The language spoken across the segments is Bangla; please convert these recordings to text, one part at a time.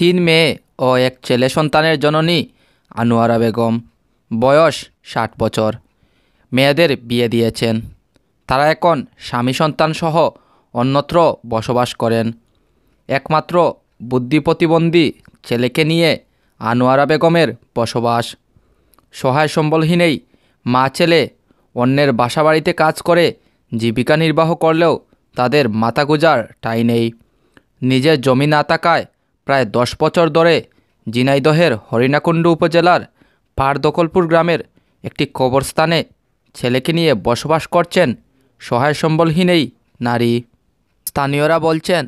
তিন মেয়ে ও এক ছেলে সন্তানের জননী আনোয়ারা বেগম। বয়স ষাট বছর। মেয়েদের বিয়ে দিয়েছেন। তারা এখন স্বামী সন্তানসহ অন্যত্র বসবাস করেন। একমাত্র বুদ্ধি প্রতিবন্ধী ছেলেকে নিয়ে আনোয়ারা বেগমের বসবাস। সহায় সম্বলহীনেই মা ছেলে অন্যের বাসাবাড়িতে কাজ করে, জীবিকা নির্বাহ করলেও তাদের মাথা গুজার ঠাঁই নেই। নিজের জমি না থাকায় প্রায় দশ বছর ধরে জিনাইদহের হরিণাকুণ্ডু উপজেলার পাড়দকলপুর গ্রামের একটি কবরস্থানে ছেলেকে নিয়ে বসবাস করছেন সহায় সম্বলহীন এই নারী। স্থানীয়রা বলছেন,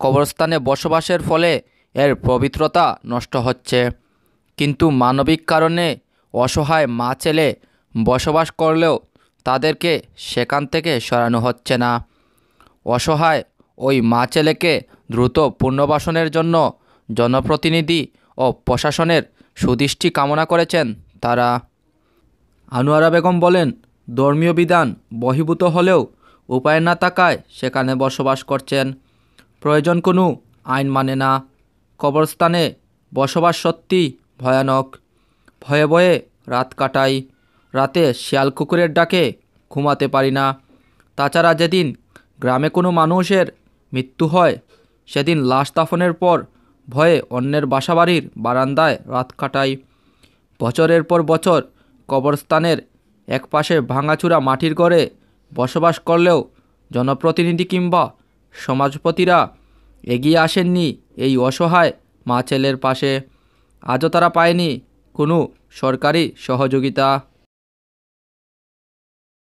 কবরস্থানে বসবাসের ফলে এর পবিত্রতা নষ্ট হচ্ছে। কিন্তু মানবিক কারণে অসহায় মা ছেলে বসবাস করলেও তাদেরকে সেখান থেকে সরানো হচ্ছে না। অসহায় ওই মা ছেলেকে দ্রুত পুনর্বাসনের জন্য জনপ্রতিনিধি ও প্রশাসনের সুদৃষ্টি কামনা করেছেন তারা। আনোয়ারা বেগম বলেন, ধর্মীয় বিধান বহির্ভূত হলেও উপায় না থাকায় সেখানে বসবাস করছেন। প্রয়োজন কোনো আইন মানে না। কবরস্থানে বসবাস সত্যি ভয়ানক। ভয়ে ভয়ে রাত কাটাই। রাতে শিয়াল কুকুরের ডাকে ঘুমাতে পারি না। তাছাড়া যেদিন গ্রামে কোনো মানুষের মৃত্যু হয়, সেদিন লাশ দাফনের পর ভয়ে অন্যের বাসাবাড়ির বারান্দায় রাত কাটাই। বছরের পর বছর কবরস্থানের একপাশে ভাঙাচুরা মাটির ঘরে বসবাস করলেও জনপ্রতিনিধি কিংবা সমাজপতিরা এগিয়ে আসেননি এই অসহায় মা ছেলের পাশে। আজও তারা পায়নি কোনো সরকারি সহযোগিতা।